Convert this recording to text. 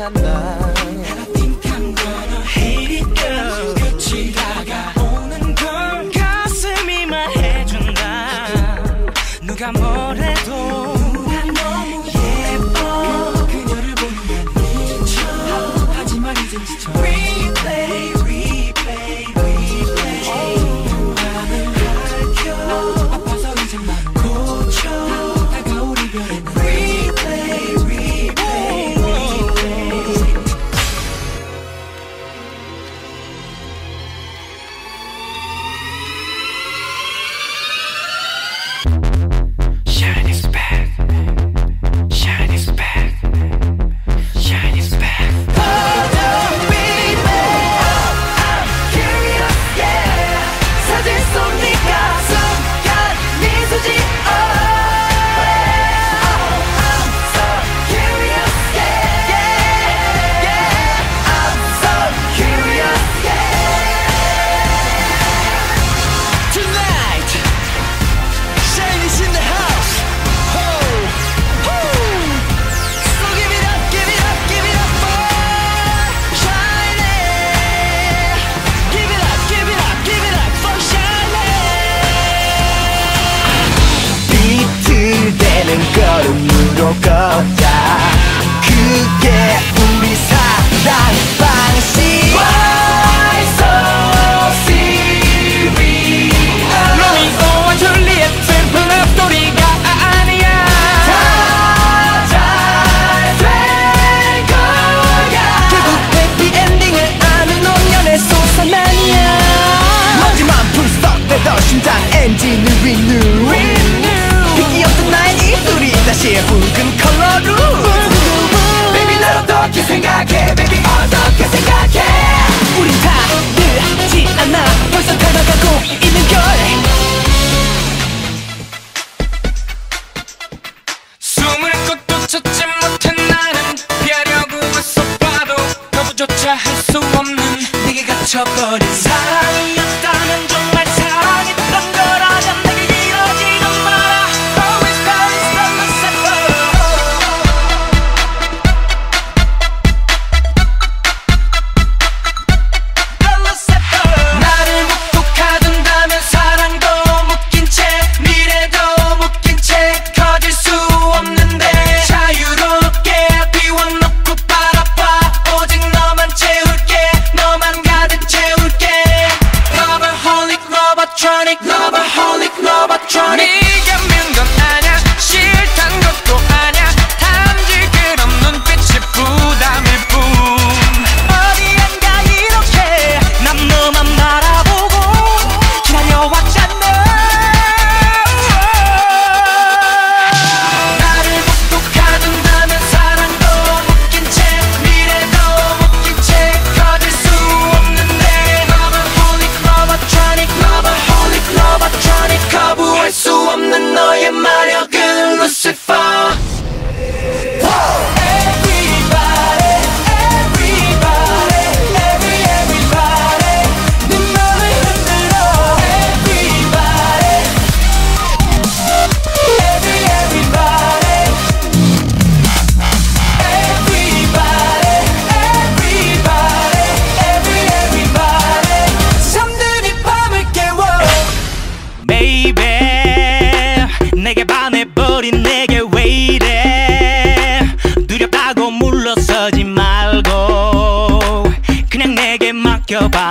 있잖아 Yeah. 끝이 다가오는 걸 가슴이 말해준다 누가 뭐래도 너무 예뻐 그녀를 보면 미쳐 하지만 이지. 할 수 없는 네게 갇혀버린 사랑이야 your body